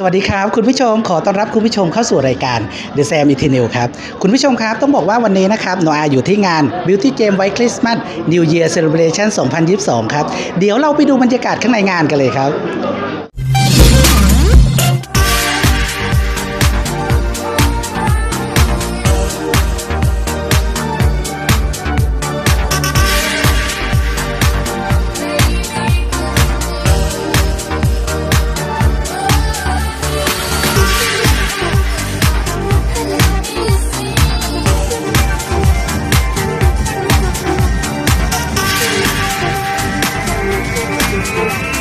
สวัสดีครับ คุณผู้ชมขอต้อนรับคุณผู้ชมเข้าสู่รายการ The Sam e t e r n a l ครับคุณผู้ชมครับต้องบอกว่าวันนี้นะครับโนอาอยู่ที่งาน Beauty Game White Christmas New Year Celebration 2022 ครับ เดี๋ยวเราไปดูบรรยากาศข้างในงานกันเลยครับ ครั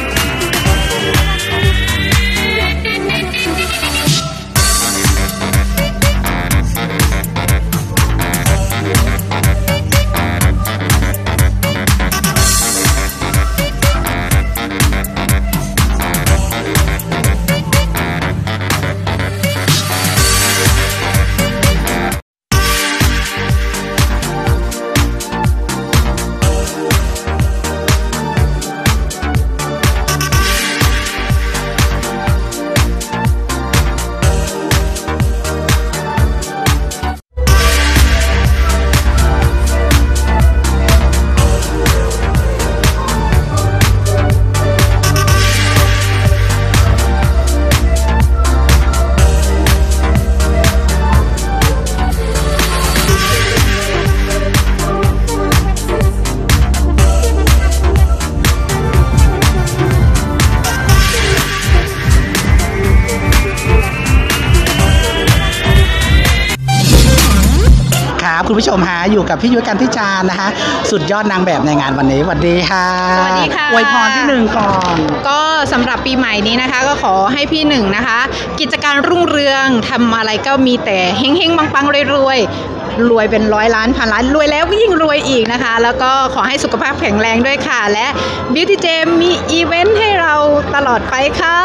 คุณผู้ชมฮะอยู่กับพี่ยุ้ยกันพิจารณ์นะคะสุดยอดนางแบบในงานวันนี้สวัสดีค่ะสวัสดีค่ะอวยพรที่หนึ่งก่อนก็สำหรับปีใหม่นี้นะคะ ก็ขอให้พี่หนึ่งนะคะ กิจการรุ่งเรืองทำอะไรก็มีแต่เฮงๆปังๆรวยๆ รวยเป็นร้อยล้านพันล้านรวยแล้วก็ยิ่งรวยอีกนะคะ แล้วก็ขอให้สุขภาพแข็งแรงด้วยค่ะ และ Beauty Jam มีอีเวนต์ให้เราตลอดไปค่ะ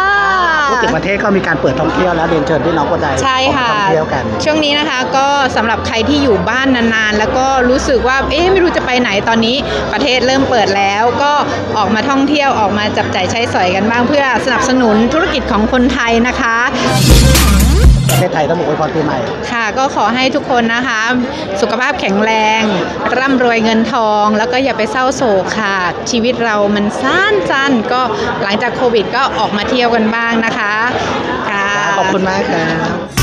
พูดถึงประเทศก็มีการเปิดท่องเที่ยวแล้วเรียนเชิญพี่น้องคนใดใช่ค่ะออกมาท่องเที่ยวกัน ช่วงนี้นะคะก็สำหรับใครที่อยู่บ้านนานๆ แล้วก็รู้สึกว่าเอ๊ะไม่รู้จะไปไหนตอนนี้ประเทศเริ่มเปิดแล้ว ก็ออกมาท่องเที่ยวออกมาจับจ่ายใช้สอยกันบ้างเพื่อสนับสนุนธุรกิจของคนไทยนะคะ ประเทศไทยต้องบอกอวยพรปีใหม่ ค่ะก็ขอให้ทุกคนนะคะ สุขภาพแข็งแรง ร่ำรวยเงินทอง แล้วก็อย่าไปเศร้าโศกค่ะ ชีวิตเรามันสั้นๆก็หลังจากโควิดก็ออกมาเที่ยวกันบ้างนะคะค่ะขอบคุณมากครับ